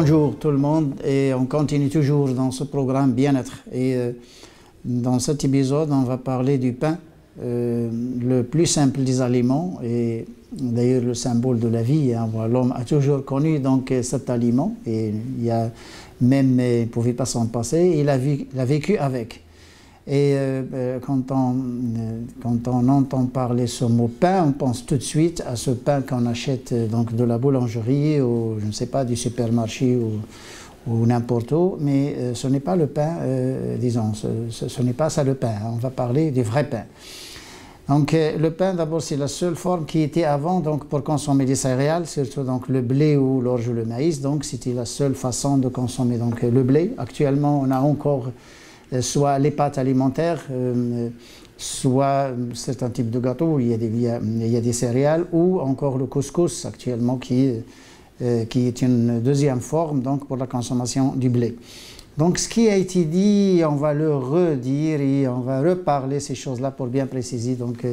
Bonjour tout le monde et on continue toujours dans ce programme bien-être. Et euh, dans cet épisode, on va parler du pain, euh, le plus simple des aliments et d'ailleurs le symbole de la vie. Hein. L'homme a toujours connu donc cet aliment et il y a même, il ne pouvait pas s'en passer, il a, il a vécu avec. Et euh, euh, quand, on, euh, quand on entend parler ce mot pain, on pense tout de suite à ce pain qu'on achète donc de la boulangerie ou je ne sais pas du supermarché ou, n'importe où, mais ce n'est pas le pain, disons, ce, n'est pas ça le pain. On va parler du vrai pain. Donc le pain, d'abord, c'est la seule forme qui était avant donc pour consommer des céréales, surtout donc le blé ou l'orge ou le maïs. Donc c'était la seule façon de consommer donc le blé. Actuellement, on a encore soit les pâtes alimentaires, euh, soit certains types de gâteaux, il y, a des, il y a des céréales, ou encore le couscous actuellement qui, euh, qui est une deuxième forme donc, pour la consommation du blé. Donc ce qui a été dit, on va le redire et on va reparler ces choses-là pour bien préciser donc,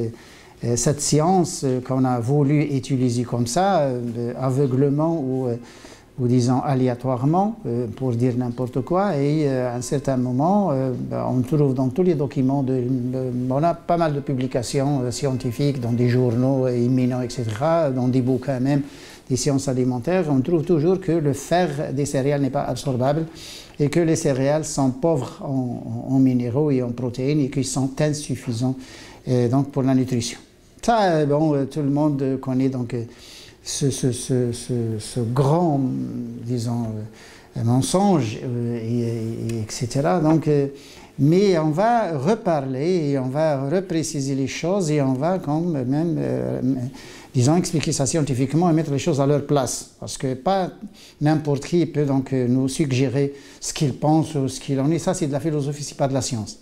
cette science qu'on a voulu utiliser comme ça, aveuglement ou ou disons aléatoirement, euh, pour dire n'importe quoi, et euh, à un certain moment, euh, ben, on trouve dans tous les documents, on a pas mal de publications scientifiques dans des journaux éminents, etc., dans des bouquins même, des sciences alimentaires, on trouve toujours que le fer des céréales n'est pas absorbable et que les céréales sont pauvres en, minéraux et en protéines et qu'ils sont insuffisants donc pour la nutrition. Ça, bon, tout le monde connaît donc ce, ce, ce, ce, grand, disons, euh, mensonge, euh, et, etc. Donc, euh, mais on va reparler et on va repréciser les choses et on va quand même, disons, expliquer ça scientifiquement et mettre les choses à leur place. Parce que pas n'importe qui peut donc nous suggérer ce qu'il pense ou ce qu'il en est. Ça, c'est de la philosophie, c'est pas de la science.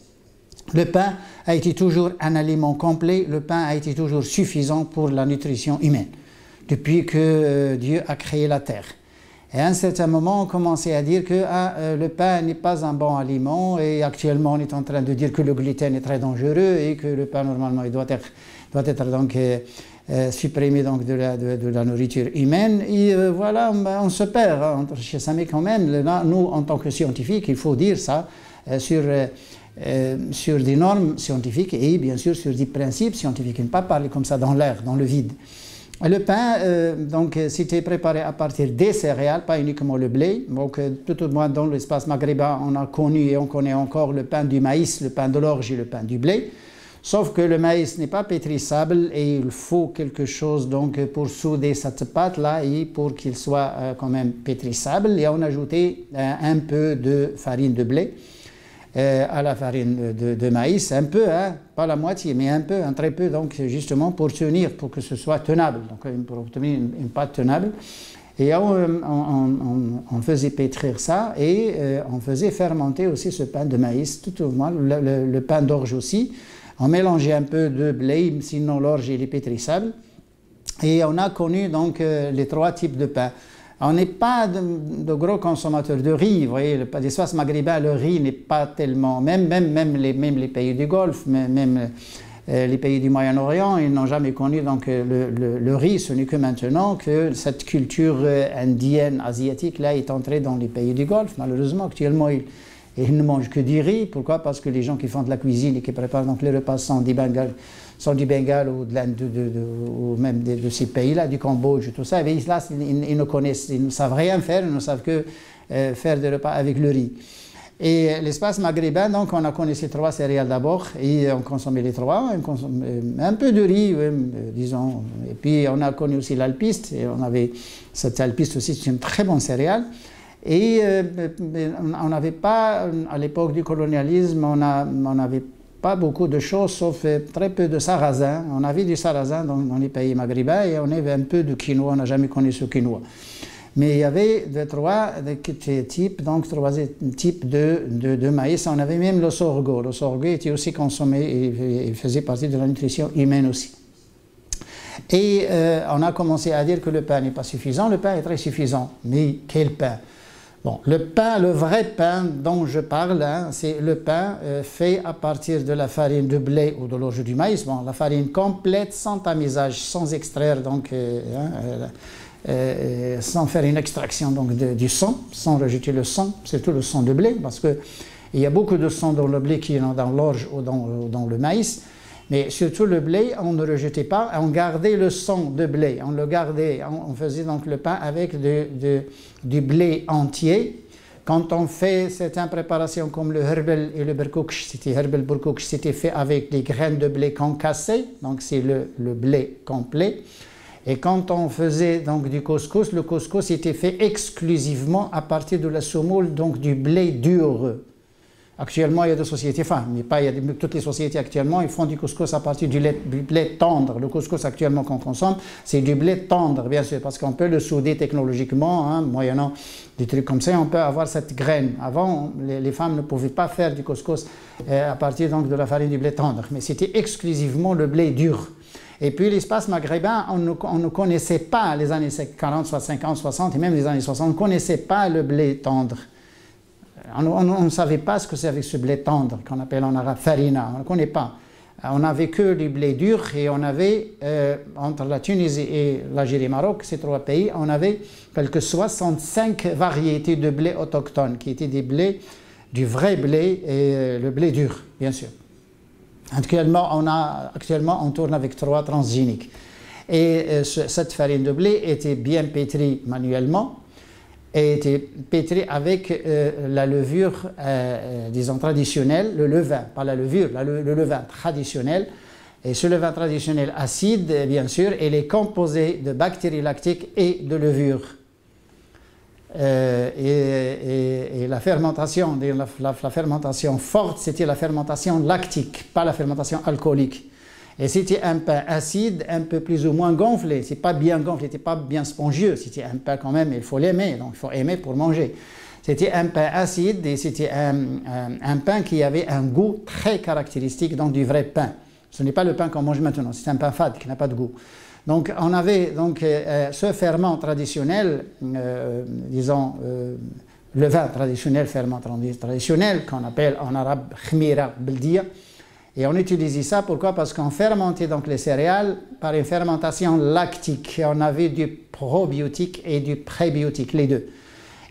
Le pain a été toujours un aliment complet, le pain a été toujours suffisant pour la nutrition humaine depuis que euh, Dieu a créé la terre. Et à un certain moment, on commençait à dire que ah, euh, le pain n'est pas un bon aliment et actuellement on est en train de dire que le gluten est très dangereux et que le pain normalement il doit être, doit être donc euh, supprimé donc de la, nourriture humaine. Et voilà, on, se perd hein, chez mais quand même. nous, en tant que scientifiques, il faut dire ça sur, sur des normes scientifiques et bien sûr sur des principes scientifiques. ne pas parler comme ça dans l'air, dans le vide. Le pain, euh, donc, euh, c'était préparé à partir des céréales, pas uniquement le blé. Donc, euh, tout au moins dans l'espace maghrébin, on a connu et on connaît encore le pain du maïs, le pain de l'orge et le pain du blé. Sauf que le maïs n'est pas pétrissable et il faut quelque chose donc pour souder cette pâte-là et pour qu'il soit quand même pétrissable. Et on a ajouté un peu de farine de blé. Euh, à la farine de, maïs, un peu, hein, pas la moitié, mais un peu, un très peu, donc justement pour tenir, pour que ce soit tenable, donc pour obtenir une, pâte tenable. Et on, faisait pétrir ça et euh, on faisait fermenter aussi ce pain de maïs, tout au moins le, pain d'orge aussi. On mélangeait un peu de blé, sinon l'orge est pétrissable. Et on a connu donc euh, les trois types de pain. On n'est pas de, gros consommateurs de riz. Vous voyez, l'espace maghrébin, le riz n'est pas tellement. Même, même, même, les, pays du Golfe, même, euh, les pays du Moyen-Orient, ils n'ont jamais connu donc, le, le, riz. Ce n'est que maintenant que cette culture euh, indienne, asiatique, là, est entrée dans les pays du Golfe. Malheureusement, actuellement, ils, ils ne mangent que du riz. Pourquoi? Parce que les gens qui font de la cuisine et qui préparent donc les repas sont des Bengales sont du Bengale ou, ou même de, ces pays-là, du Cambodge, tout ça, et là, ils, ne connaissent, ils ne savent rien faire, ils ne savent que euh, faire des repas avec le riz. Et l'espace maghrébin, donc on a connu ces trois céréales d'abord, et on consommait les trois, on consommait un peu de riz, euh, disons, et puis on a connu aussi l'alpiste, et on avait, cette alpiste aussi, c'est une très bonne céréale. Et euh, on n'avait pas, à l'époque du colonialisme, on n'avait pas beaucoup de choses, sauf euh, très peu de sarrasin. On avait du sarrasin dans, les pays maghrébins et on avait un peu de quinoa, on n'a jamais connu ce quinoa. Mais il y avait deux, trois types, donc trois types de, de, maïs. On avait même le sorgho. Le sorgho était aussi consommé et, faisait partie de la nutrition humaine aussi. Et euh, on a commencé à dire que le pain n'est pas suffisant. Le pain est très suffisant. Mais quel pain? Bon, le pain, le vrai pain dont je parle, hein, c'est le pain euh, fait à partir de la farine de blé ou de l'orge du maïs. Bon, la farine complète, sans tamisage, sans extraire donc euh, hein, sans faire une extraction donc, du sang, sans rejeter le sang, surtout le sang de blé, parce qu'il y a beaucoup de sang dans le blé qui est dans l'orge ou dans, le maïs, mais surtout le blé, on ne rejetait pas, on gardait le sang de blé, on le gardait, on, faisait donc le pain avec du blé entier, quand on fait certaines préparations comme le herbel et le berkoukch, c'était herbel berkoukch, c'était fait avec des graines de blé concassées, donc c'est le, blé complet. Et quand on faisait donc du couscous, le couscous était fait exclusivement à partir de la semoule, donc du blé dur. Actuellement, il y a des sociétés, enfin, mais pas, il y a toutes les sociétés actuellement, ils font du couscous à partir du, blé tendre. Le couscous actuellement qu'on consomme, c'est du blé tendre, bien sûr, parce qu'on peut le souder technologiquement, hein, moyennant des trucs comme ça, on peut avoir cette graine. Avant, les, femmes ne pouvaient pas faire du couscous euh, à partir donc, de la farine du blé tendre, mais c'était exclusivement le blé dur. Et puis l'espace maghrébin, on ne, on ne, connaissait pas les années 40, 50, 60 et même les années 60, on ne connaissait pas le blé tendre. On, ne savait pas ce que c'est avec ce blé tendre qu'on appelle en arabe farina, on ne connaît pas. On n'avait que du blé dur et on avait, euh, entre la Tunisie et l'Algérie Maroc, ces trois pays, on avait quelques 65 variétés de blé autochtones, qui étaient des blés, du vrai blé et euh, le blé dur, bien sûr. Actuellement, on, a, actuellement, tourne avec trois transgéniques. Et euh, cette farine de blé était bien pétrie manuellement, a été pétri avec euh, la levure, euh, euh, disons, traditionnelle, le levain, pas la levure, le, levain traditionnel. Et ce levain traditionnel acide, bien sûr, il est composé de bactéries lactiques et de levure. et, la fermentation, la fermentation forte, c'était la fermentation lactique, pas la fermentation alcoolique. Et c'était un pain acide, un peu plus ou moins gonflé. C'est pas bien gonflé, c'était pas bien spongieux. C'était un pain quand même, il faut l'aimer, donc il faut aimer pour manger. C'était un pain acide et c'était un, pain qui avait un goût très caractéristique donc du vrai pain. Ce n'est pas le pain qu'on mange maintenant, c'est un pain fade qui n'a pas de goût. Donc on avait donc euh, ce ferment traditionnel, euh, disons euh, le vin traditionnel, ferment traditionnel qu'on appelle en arabe khmira beldia, et on utilisait ça, pourquoi? Parce qu'on fermentait donc les céréales par une fermentation lactique. on avait du probiotique et du prébiotique, les deux.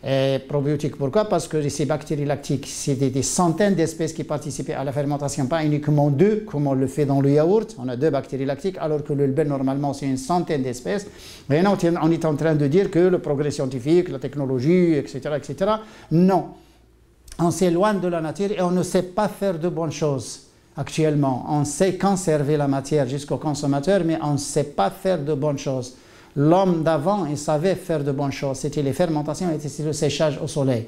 Et probiotique, pourquoi? Parce que ces bactéries lactiques, c'est des, centaines d'espèces qui participaient à la fermentation, pas uniquement deux, comme on le fait dans le yaourt. On a deux bactéries lactiques, alors que le lait, normalement, c'est une centaine d'espèces. Mais non, on est en train de dire que le progrès scientifique, la technologie, etc., etc., non. On s'éloigne de la nature et on ne sait pas faire de bonnes choses actuellement. On sait conserver la matière jusqu'au consommateur, mais on ne sait pas faire de bonnes choses. L'homme d'avant, il savait faire de bonnes choses. C'était les fermentations c'était le séchage au soleil.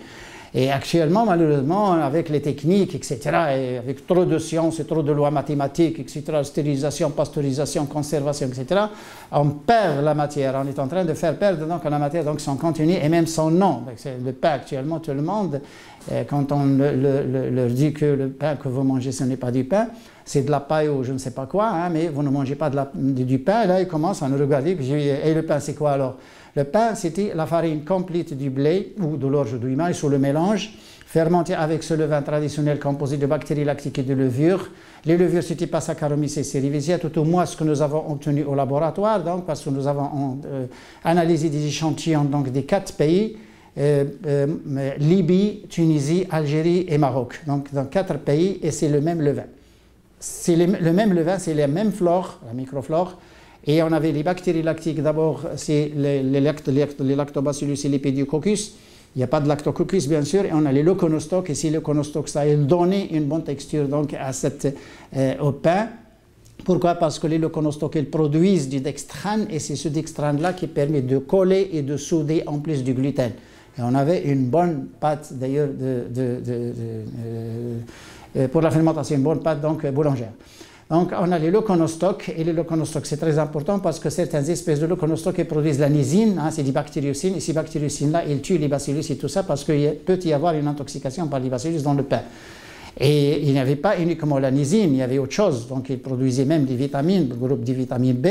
Et actuellement, malheureusement, avec les techniques, etc., et avec trop de sciences et trop de lois mathématiques, etc., stérilisation, pasteurisation, conservation, etc., on perd la matière. On est en train de faire perdre donc la matière, donc son contenu et même son nom. Le pain actuellement, tout le monde, euh, quand on leur dit que le pain que vous mangez, ce n'est pas du pain, c'est de la paille ou je ne sais pas quoi, hein, mais vous ne mangez pas de du pain, là, ils commencent à nous regarder, et le pain, c'est quoi alors? Le pain, c'était la farine complète du blé ou de l'orge du maïs sous le mélange, fermenté avec ce levain traditionnel composé de bactéries lactiques et de levures. Les levures, c'était pas Saccharomyces cerevisiae, tout au moins ce que nous avons obtenu au laboratoire, donc, parce que nous avons euh, analysé des échantillons donc, des quatre pays, euh, euh, Libye, Tunisie, Algérie et Maroc. Donc dans quatre pays, et c'est le même levain. C'est le même levain, c'est la même flore, la microflore, et on avait les bactéries lactiques, d'abord, c'est les, les, lactobacillus et l'épidiococcus. Il n'y a pas de lactococcus, bien sûr, et on a les leuconostocs, et ces leuconostocs, ça a donné une bonne texture donc, à cette, euh, au pain. Pourquoi? Parce que les leuconostocs, ils produisent du dextrane, et c'est ce dextrane-là qui permet de coller et de souder en plus du gluten. Et on avait une bonne pâte, d'ailleurs, de, de, euh, pour la fermentation, une bonne pâte donc boulangère. Donc, on a les leuconostocs, et les leuconostocs, c'est très important parce que certaines espèces de leuconostocs produisent la nysine, hein, c'est des bactériocines, et ces bactériocines-là, ils tuent les bacillus et tout ça parce qu'il peut y avoir une intoxication par les bacillus dans le pain. Et il n'y avait pas uniquement la nysine, il y avait autre chose, donc ils produisaient même des vitamines, le groupe des vitamines B,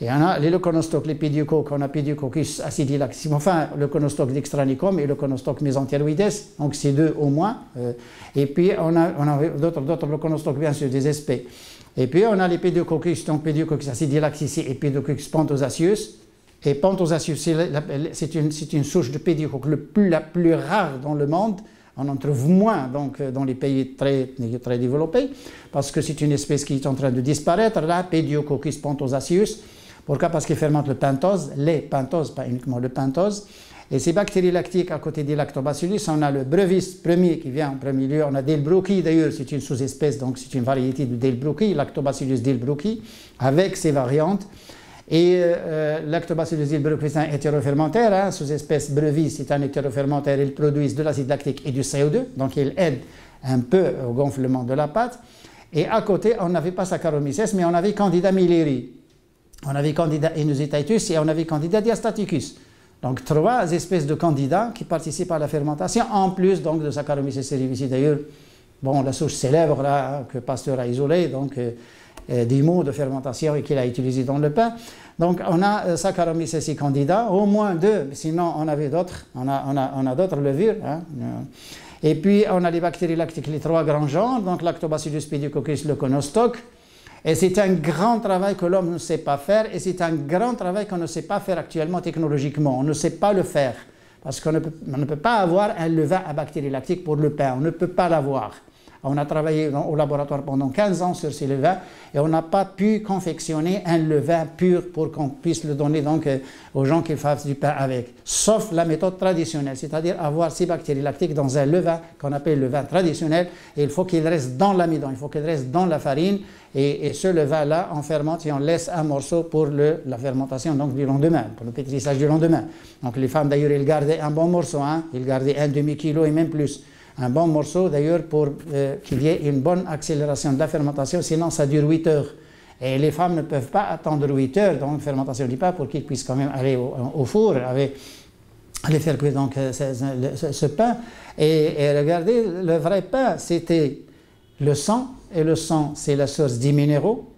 et on a les leuconostocs, les pédiocoques, on a Pediococcus acidilaxis, enfin le dextranicum et le mesenthyroides, donc c'est deux au moins. Euh, et puis on a, on a d'autres leuconostocs, bien sûr, des espèces. Et puis on a les Pediococcus, donc Pediococcus acidilaxis et Pediococcus pantosaceus. Et Pantosaccius, c'est une, une, souche de pédicoque le plus, la plus rare dans le monde. On en trouve moins donc, dans les pays très, très développés, parce que c'est une espèce qui est en train de disparaître, là, Pediococcus pantosaccius. Pourquoi Parce qu'il fermente le pentose, les pentoses, pas uniquement le pentose. Et ces bactéries lactiques à côté des lactobacillus, on a le brevis premier qui vient en premier lieu, on a Delbrucki d'ailleurs, c'est une sous-espèce, donc c'est une variété de Delbrucki, Lactobacillus delbrucki, avec ses variantes. Et euh, euh, Lactobacillus delbrucki, c'est un hétérofermentaire, hein, sous-espèce brevis, c'est un hétérofermentaire, il produit de l'acide lactique et du CO2, donc il aide un peu au gonflement de la pâte. Et à côté, on n'avait pas Saccharomyces, mais on avait Candida milleri, on avait Candida inusitatus et on avait Candida diastaticus. Donc trois espèces de candidats qui participent à la fermentation, en plus donc de Saccharomyces cerevisiae. D'ailleurs, bon, la souche célèbre là, que Pasteur a isolée, donc euh, euh, des mots de fermentation et qu'il a utilisé dans le pain. Donc on a euh, Saccharomyces candida, au moins deux, sinon on avait d'autres, on a, on a, on a d'autres levures. Hein. Et puis on a les bactéries lactiques, les trois grands genres, donc Lactobacillus pediococcus, le conostoc, et c'est un grand travail que l'homme ne sait pas faire et c'est un grand travail qu'on ne sait pas faire actuellement technologiquement. On ne sait pas le faire parce qu'on ne, peut pas avoir un levain à bactéries lactiques pour le pain. On ne peut pas l'avoir. On a travaillé au laboratoire pendant 15 ans sur ces levains et on n'a pas pu confectionner un levain pur pour qu'on puisse le donner donc euh, aux gens qui fassent du pain avec. Sauf la méthode traditionnelle, c'est-à-dire avoir ces bactéries lactiques dans un levain qu'on appelle le levain traditionnel et il faut qu'il reste dans l'amidon, il faut qu'il reste dans la farine et, ce levain-là, on fermente et on laisse un morceau pour la fermentation donc, du lendemain, pour le pétrissage du lendemain. Donc les femmes d'ailleurs, elles gardaient un bon morceau, hein, ils gardaient un demi-kilo et même plus un bon morceau d'ailleurs pour euh, qu'il y ait une bonne accélération de la fermentation, sinon ça dure 8 heures. Et les femmes ne peuvent pas attendre 8 heures donc fermentation du pain pour qu'ils puissent quand même aller au, four, aller, aller, faire cuire donc euh, ce, pain. Et, regardez, le vrai pain, c'était le sang, et le sang, c'est la source des minéraux.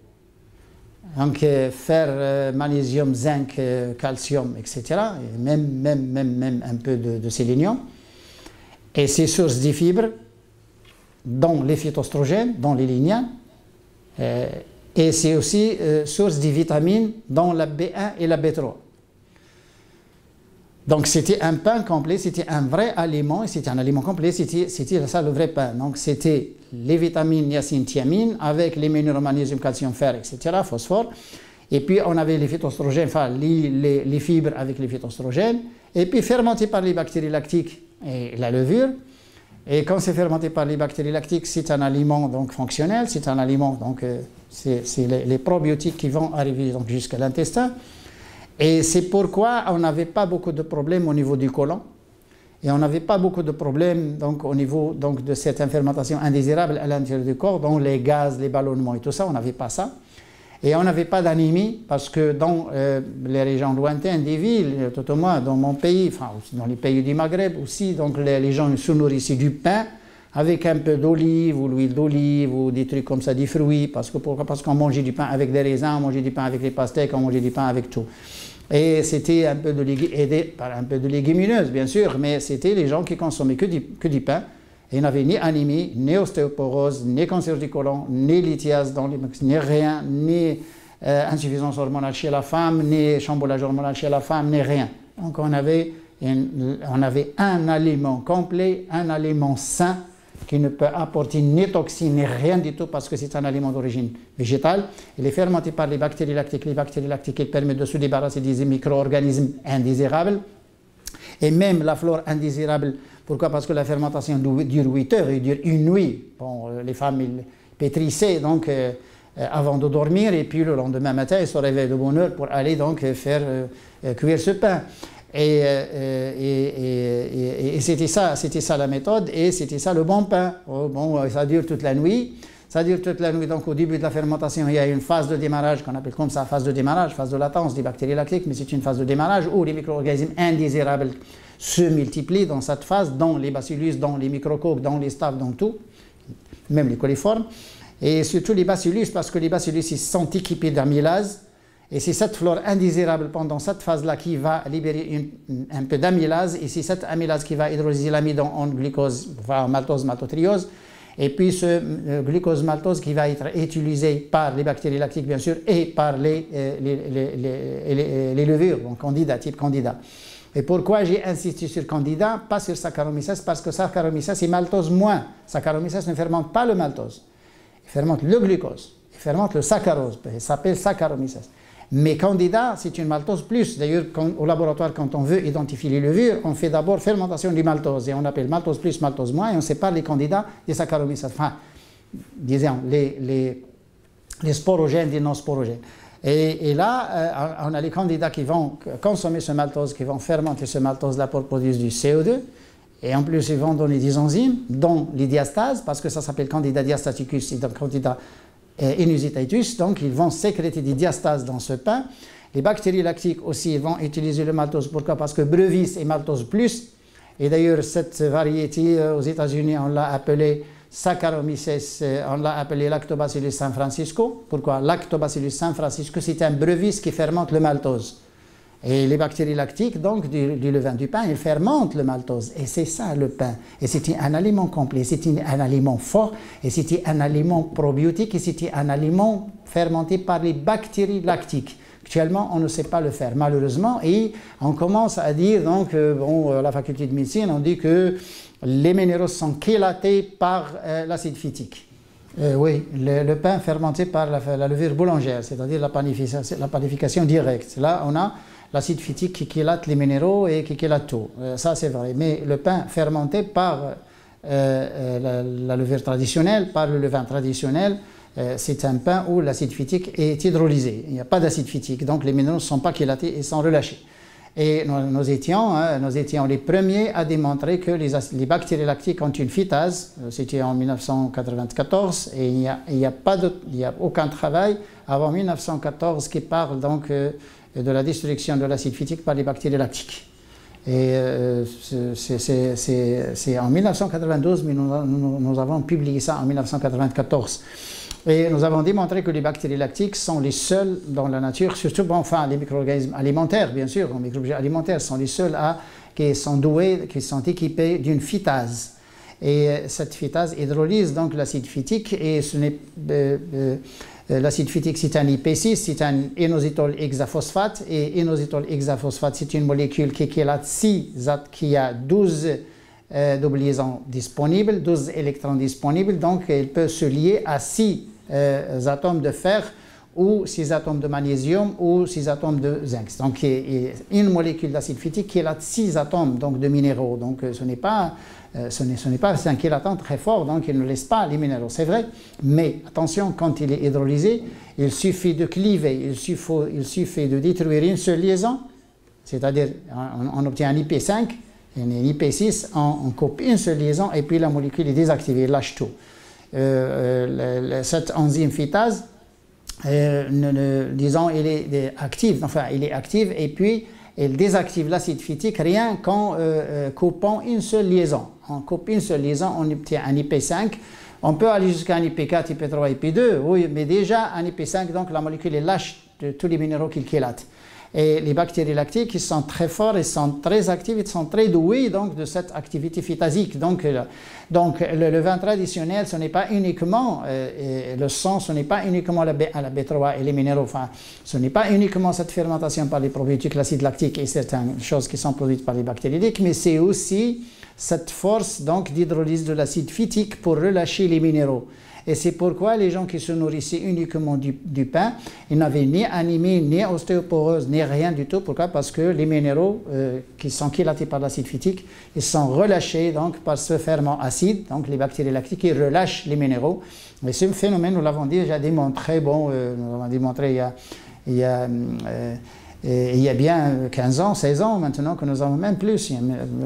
Donc euh, fer, magnésium, zinc, calcium, etc. Et même, même, même, même un peu de, de sélénium. Et c'est source des fibres dans les phytoestrogènes, dans les lignanes, euh, et c'est aussi euh, source des vitamines dans la B1 et la B3. Donc c'était un pain complet, c'était un vrai aliment, c'était un aliment complet, c'était ça le vrai pain. Donc c'était les vitamines niacine, thiamine avec les minéraux magnésium, calcium, fer, etc., phosphore. Et puis on avait les phytoestrogènes, enfin les, les, fibres avec les phytoestrogènes, et puis fermenté par les bactéries lactiques et la levure. Et quand c'est fermenté par les bactéries lactiques, c'est un aliment donc fonctionnel, c'est un aliment, donc euh, c'est les, probiotiques qui vont arriver jusqu'à l'intestin. Et c'est pourquoi on n'avait pas beaucoup de problèmes au niveau du côlon. Et on n'avait pas beaucoup de problèmes donc, au niveau donc, de cette fermentation indésirable à l'intérieur du corps, donc les gaz, les ballonnements et tout ça, on n'avait pas ça. Et on n'avait pas d'anémie parce que dans euh, les régions lointaines des villes, tout au moins dans mon pays, enfin dans les pays du Maghreb aussi, donc les, gens se nourrissaient du pain avec un peu d'olive ou l'huile d'olive ou des trucs comme ça, des fruits, parce que pourquoi? Parce qu'on mangeait du pain avec des raisins, on mangeait du pain avec les pastèques, on mangeait du pain avec tout. Et c'était un peu de aidé un peu de légumineuses, bien sûr, mais c'était les gens qui consommaient que du pain il n'avait ni anémie, ni ostéoporose, ni cancer du côlon, ni lithiase dans les ni rien, ni euh, insuffisance hormonale chez la femme, ni chamboulage hormonal chez la femme, ni rien. Donc on avait, on avait un aliment complet, un aliment sain qui ne peut apporter ni toxines ni rien du tout parce que c'est un aliment d'origine végétale. Il est fermenté par les bactéries lactiques. Les bactéries lactiques permettent de se débarrasser des micro-organismes indésirables. Et même la flore indésirable pourquoi? Parce que la fermentation dure 8 heures, il dure une nuit. Euh, les femmes pétrissaient donc euh, euh, avant de dormir et puis le lendemain matin ils se réveillent de bonne heure pour aller donc faire cuire ce pain. Et, c'était ça, c'était ça la méthode et c'était ça le bon pain. Oh, bon, ça dure toute la nuit. Ça dure toute la nuit. Donc au début de la fermentation, il y a une phase de démarrage qu'on appelle comme ça, phase de démarrage, phase de latence des bactéries lactiques, mais c'est une phase de démarrage où les micro-organismes indésirables se multiplient dans cette phase, dans les bacillus, dans les microcoques, dans les staphes, dans tout, même les coliformes. Et surtout les bacillus, parce que les bacillus ils sont équipés d'amylase. Et c'est cette flore indésirable pendant cette phase-là qui va libérer un peu d'amylase. Et c'est cette amylase qui va hydrolyser l'amidon en glucose, enfin en maltose, maltotriose. Et puis ce euh, glucose maltose qui va être utilisé par les bactéries lactiques, bien sûr, et par les, euh, les, les, levures, donc candida, type candida. Et pourquoi j'ai insisté sur candida, pas sur Saccharomyces Parce que Saccharomyces, c'est maltose moins. Saccharomyces ne fermente pas le maltose. Il fermente le glucose. Il fermente le saccharose. Il s'appelle Saccharomyces. Mais Candida, c'est une maltose plus. D'ailleurs, au laboratoire, quand on veut identifier les levures, on fait d'abord fermentation du maltose et on appelle maltose plus, maltose moins et on sépare les candidats des Saccharomyces. Enfin, disons, les, les, les sporogènes des non-sporogènes. Et, là, euh, on a les candidats qui vont consommer ce maltose, qui vont fermenter ce maltose-là pour produire du CO2. Et en plus, ils vont donner des enzymes, dont les diastases, parce que ça s'appelle candida diastaticus et donc candida inusitatus, donc ils vont sécréter des diastases dans ce pain. Les bactéries lactiques aussi vont utiliser le maltose. Pourquoi? Parce que brevis est maltose plus. Et d'ailleurs, cette variété euh, aux États-Unis, on l'a appelée Saccharomyces, euh, on l'a appelé Lactobacillus San Francisco. Pourquoi? Lactobacillus San Francisco, c'est un brevis qui fermente le maltose. Et les bactéries lactiques, donc du, levain du pain, elles fermentent le maltose. Et c'est ça le pain. Et c'est un aliment complet, c'est un aliment fort, et c'est un aliment probiotique, et c'est un aliment fermenté par les bactéries lactiques. Actuellement, on ne sait pas le faire, malheureusement, et on commence à dire, donc, euh, bon, euh, la faculté de médecine, on dit que les minéraux sont chélatés par euh, l'acide phytique. oui, le, pain fermenté par la, levure boulangère, c'est-à-dire la panification directe. Là, on a l'acide phytique qui chélate les minéraux et qui chélate tout. Euh, ça, c'est vrai. Mais le pain fermenté par euh, euh, la, levure traditionnelle, par le levain traditionnel, c'est un pain où l'acide phytique est hydrolysé. Il n'y a pas d'acide phytique, donc les minéraux ne sont pas chélatés et sont relâchés. Et nous, étions, hein, nous étions les premiers à démontrer que les, bactéries lactiques ont une phytase. C'était en 1994 et il n'y a, a, aucun travail avant 1914 qui parle donc de la destruction de l'acide phytique par les bactéries lactiques. Et euh, c'est en 1992, mais nous, avons publié ça en 1994. Et nous avons démontré que les bactéries lactiques sont les seules dans la nature, surtout, enfin, les micro-organismes alimentaires, bien sûr, les micro-organismes alimentaires sont les seuls à, qui sont doués, qui sont équipés d'une phytase. Et euh, cette phytase hydrolyse donc l'acide phytique et euh, euh, l'acide phytique, c'est un IP6, c'est un inositol hexaphosphate. Et inositol hexaphosphate, c'est une molécule qui, qui, a, qui a 12 euh, liaisons disponibles, 12 électrons disponibles. Donc, elle peut se lier à 6 euh, atomes de fer ou 6 atomes de magnésium ou 6 atomes de zinc. Donc, une molécule d'acide phytique qui a 6 atomes donc, de minéraux. Donc, ce n'est pas euh, ce n'est pas un chélatant très fort, donc il ne laisse pas les minéraux, c'est vrai. Mais attention, quand il est hydrolysé, il suffit de cliver, il suffit, il suffit de détruire une seule liaison, c'est-à-dire on, obtient un IP5 et un IP6, on, coupe une seule liaison et puis la molécule est désactivée, il lâche tout. Euh, euh, cette enzyme phytase, disons, il est active, enfin, il est active et puis elle désactive l'acide phytique rien qu'en coupant une seule liaison on coupe une seule liaison, on obtient un IP5. On peut aller jusqu'à un IP4, IP3, IP2, oui, mais déjà un IP5, donc la molécule est lâche de tous les minéraux qu'il chélate. Et les bactéries lactiques, ils sont très forts, ils sont très actifs, ils sont très doués donc, de cette activité phytasique. Donc, euh, donc le, vin traditionnel, ce n'est pas uniquement euh, le sang, ce n'est pas uniquement la, B, la B3 et les minéraux, enfin, ce n'est pas uniquement cette fermentation par les probiotiques, l'acide lactique et certaines choses qui sont produites par les bactéries, mais c'est aussi cette force d'hydrolyse de l'acide phytique pour relâcher les minéraux. Et c'est pourquoi les gens qui se nourrissaient uniquement du, pain, ils n'avaient ni anémie, ni ostéoporose, ni rien du tout. Pourquoi? Parce que les minéraux euh, qui sont chélatés par l'acide phytique, ils sont relâchés donc par ce ferment acide, donc les bactéries lactiques, ils relâchent les minéraux. Et ce phénomène, nous l'avons déjà démontré, bon, euh, nous l'avons démontré il y a, il y a euh, il y a bien 15 ans, 16 ans maintenant que nous avons même plus,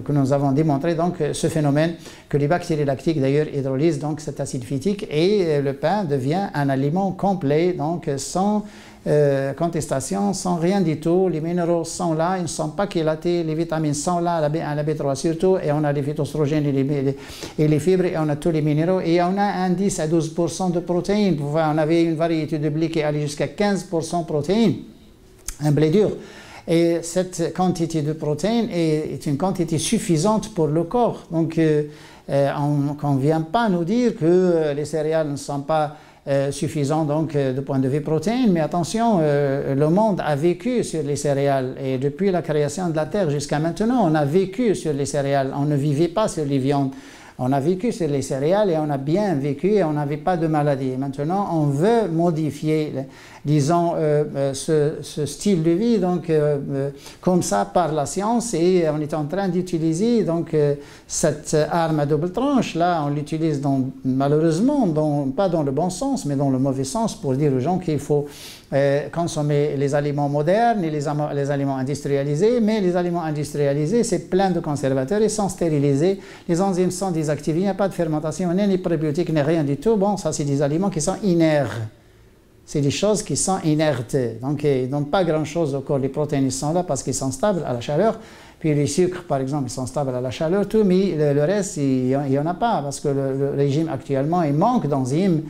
que nous avons démontré donc ce phénomène que les bactéries lactiques d'ailleurs hydrolysent donc cet acide phytique et le pain devient un aliment complet donc sans euh, contestation, sans rien du tout. Les minéraux sont là, ils ne sont pas chélatés, les vitamines sont là, la, B, la B3 surtout, et on a les phytostrogènes et les, et les, fibres, et on a tous les minéraux, et on a un 10 à 12 de protéines. On avait une variété de blé qui allait jusqu'à 15% de protéines un blé dur. Et cette quantité de protéines est, une quantité suffisante pour le corps. Donc, euh, qu'on ne vient pas nous dire que les céréales ne sont pas suffisants donc de point de vue protéines, mais attention, le monde a vécu sur les céréales et depuis la création de la Terre jusqu'à maintenant, on a vécu sur les céréales, on ne vivait pas sur les viandes. On a vécu sur les céréales et on a bien vécu et on n'avait pas de maladie. Maintenant, on veut modifier, disons, euh, euh, ce, style de vie, donc euh, comme ça par la science et on est en train d'utiliser donc cette arme à double tranche. Là, on l'utilise malheureusement, pas dans le bon sens, mais dans le mauvais sens pour dire aux gens qu'il faut euh, consommer les aliments modernes et les, aliments industrialisés, mais les aliments industrialisés, c'est plein de conservateurs, ils sont stérilisés, les enzymes sont désactivées, il n'y a pas de fermentation, ni prébiotiques, ni rien du tout. Bon, ça, c'est des aliments qui sont inertes. C'est des choses qui sont inertes. Donc, ils n'ont pas grand-chose au corps. Les protéines sont là parce qu'ils sont stables à la chaleur. Puis les sucres, par exemple, ils sont stables à la chaleur, tout, mais le, reste, il n'y en a pas parce que le régime actuellement, il manque d'enzymes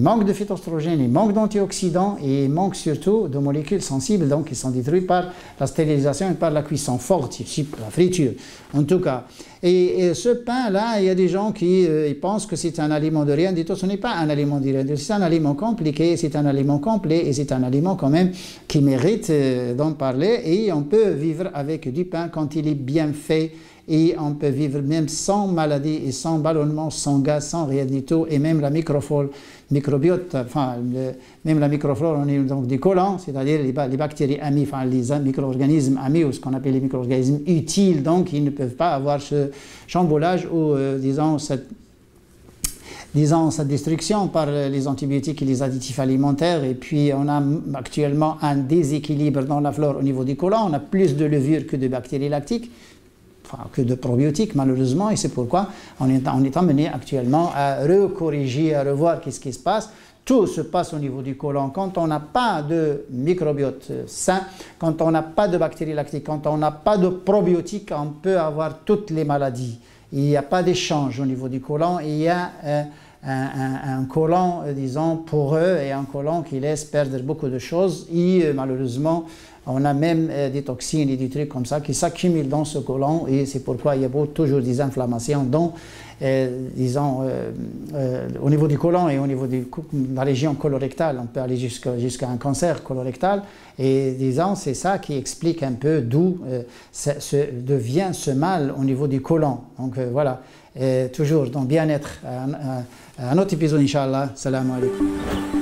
manque de phytoestrogènes, il manque d'antioxydants et il manque surtout de molécules sensibles donc qui sont détruites par la stérilisation et par la cuisson forte, la friture en tout cas. Et, ce pain-là, il y a des gens qui euh, pensent que c'est un aliment de rien du tout. Ce n'est pas un aliment de rien du tout, c'est un aliment compliqué, c'est un aliment complet et c'est un aliment quand même qui mérite euh, d'en parler. Et on peut vivre avec du pain quand il est bien fait et on peut vivre même sans maladie et sans ballonnement, sans gaz, sans rien du tout, et même la microflore, microbiote, enfin, même la microflore, on est donc des collants, c'est-à-dire les, bactéries amies, enfin, les micro-organismes amis, ou ce qu'on appelle les micro-organismes utiles, donc ils ne peuvent pas avoir ce chamboulage ou, euh, disons, cette disons, cette destruction par les antibiotiques et les additifs alimentaires. Et puis, on a actuellement un déséquilibre dans la flore au niveau du côlon. On a plus de levures que de bactéries lactiques que de probiotiques malheureusement, et c'est pourquoi on est, on est amené actuellement à recorriger, à revoir qu'est-ce qui se passe. Tout se passe au niveau du côlon. Quand on n'a pas de microbiote sain, quand on n'a pas de bactéries lactiques, quand on n'a pas de probiotiques, on peut avoir toutes les maladies. Il n'y a pas d'échange au niveau du côlon. Il y a euh, un, un, côlon, euh, disons, poreux et un côlon qui laisse perdre beaucoup de choses. Et euh, malheureusement, on a même euh, des toxines et des trucs comme ça qui s'accumulent dans ce côlon et c'est pourquoi il y a toujours des inflammations euh, disons, au niveau du côlon et au niveau de la région colorectale, on peut aller jusqu'à un cancer colorectal et disons, c'est ça qui explique un peu d'où devient ce mal au niveau du côlon. Donc voilà, toujours dans bien-être. Un, un, autre épisode, Inch'Allah. Salam alaikum.